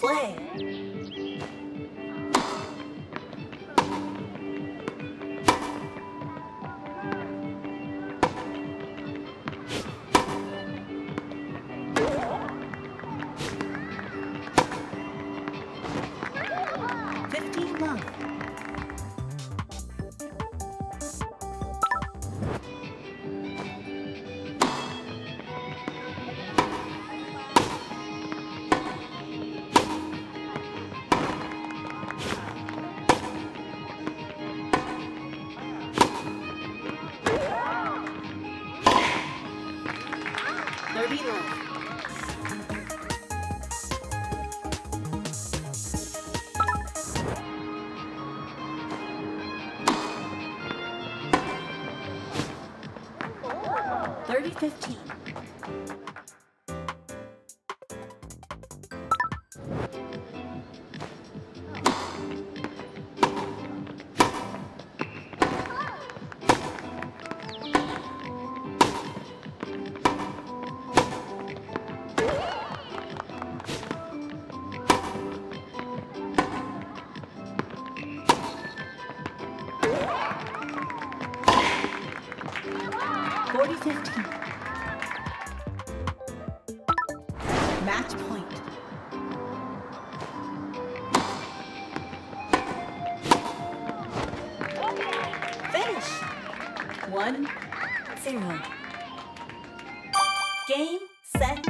Play. Fifteen love. Thirty love. Thirty fifteen. 4015. Match point. Finish. One, zero. Game, set,